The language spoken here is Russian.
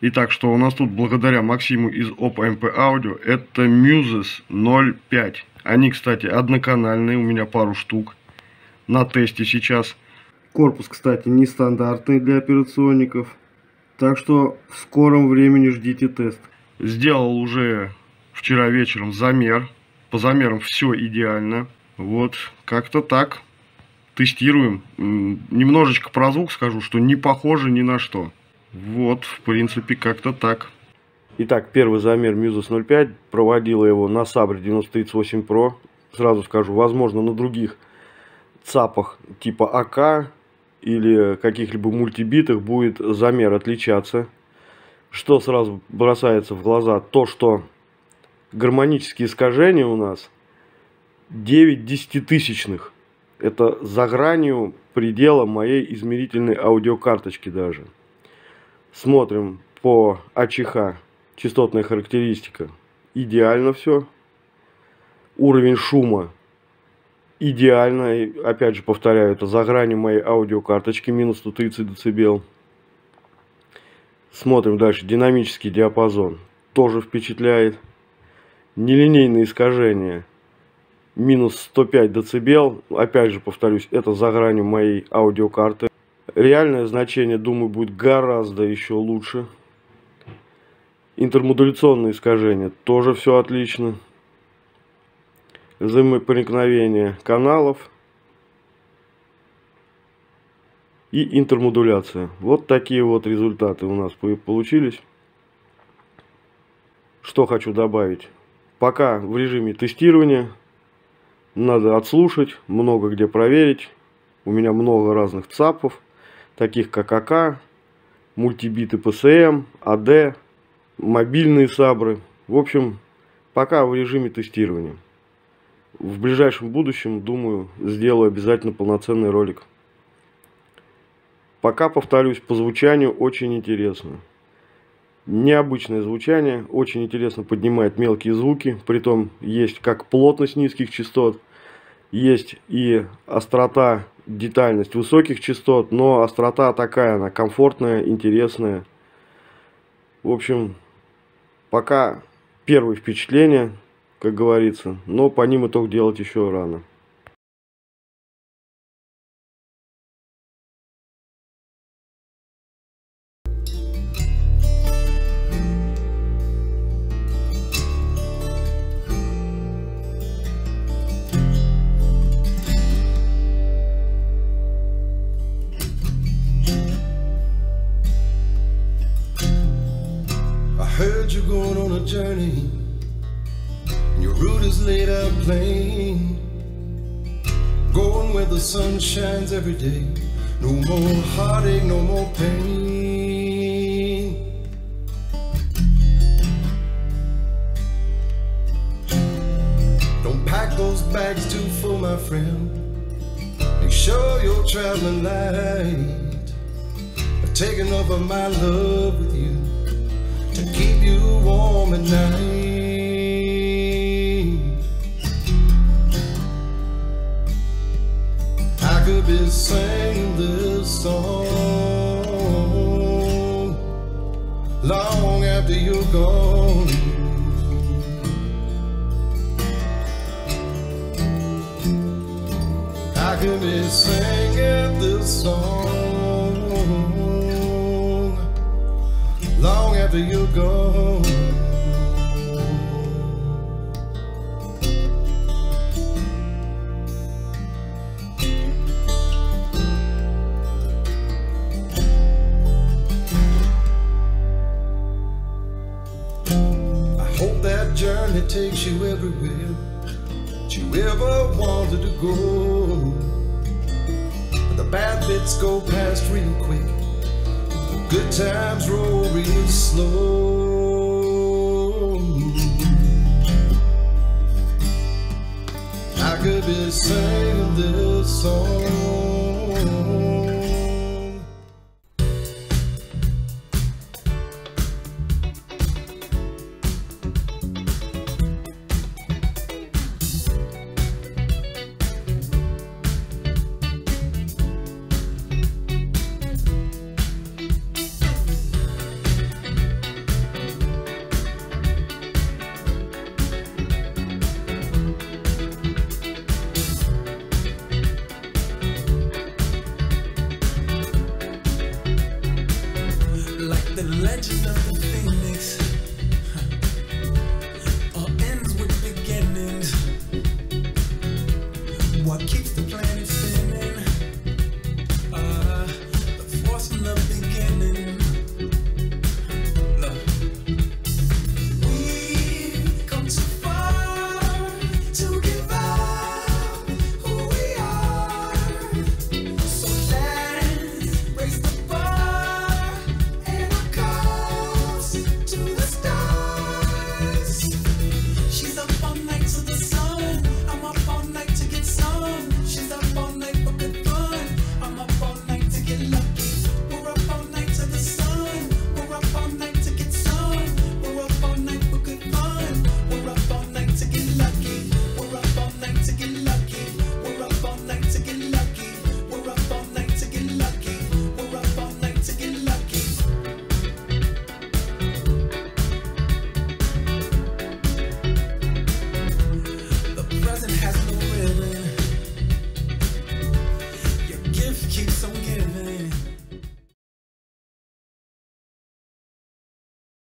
Итак, что у нас тут благодаря Максиму из OPMP Audio, это Muses 05. Они, кстати, одноканальные, у меня пару штук на тесте сейчас. Корпус, кстати, нестандартный для операционников. Так что в скором времени ждите тест. Сделал уже вчера вечером замер. По замерам все идеально. Вот, как-то так. Тестируем. Немножечко про звук скажу, что не похоже ни на что. Вот, в принципе, как-то так. Итак, первый замер Muses 05. Проводила его на Sabre 9038 Pro. Сразу скажу, возможно, на других ЦАПах типа АК или каких-либо мультибитах будет замер отличаться. Что сразу бросается в глаза? То, что гармонические искажения у нас 9 десятитысячных. Это за гранью предела моей измерительной аудиокарточки даже. Смотрим по АЧХ. Частотная характеристика. Идеально все. Уровень шума идеально. Опять же повторяю, это за гранью моей аудиокарточки минус 130 дБ. Смотрим дальше. Динамический диапазон. Тоже впечатляет. Нелинейные искажения. Минус 105 дБ. Опять же повторюсь, это за гранью моей аудиокарты. Реальное значение, думаю, будет гораздо еще лучше. Интермодуляционные искажения. Тоже все отлично взаимопроникновение каналов и интермодуляция. Вот такие вот результаты у нас получились. Что хочу добавить. Пока в режиме тестирования. Надо отслушать, много где проверить. У меня много разных ЦАПов, таких как АК, мультибиты ПСМ, АД, мобильные сабры. В общем, пока в режиме тестирования в ближайшем будущем, думаю, сделаю обязательно полноценный ролик. Пока, повторюсь, по звучанию очень интересно. Необычное звучание, очень интересно поднимает мелкие звуки, притом есть как плотность низких частот, есть и острота, детальность высоких частот, но острота такая, она комфортная, интересная. В общем, пока первые впечатления как говорится. Но по ним итог делать еще рано. Route is laid out plain. Going where the sun shines every day. No more heartache, no more pain. Don't pack those bags too full, my friend. Make sure you're traveling light. I've taken over my love with you to keep you warm at night. Be singing this song long after you're gone. I could be singing this song long after you're gone. Journey takes you everywhere that you ever wanted to go. But the bad bits go past real quick, the good times roll real slow. I could be singing this song. Keeps the planet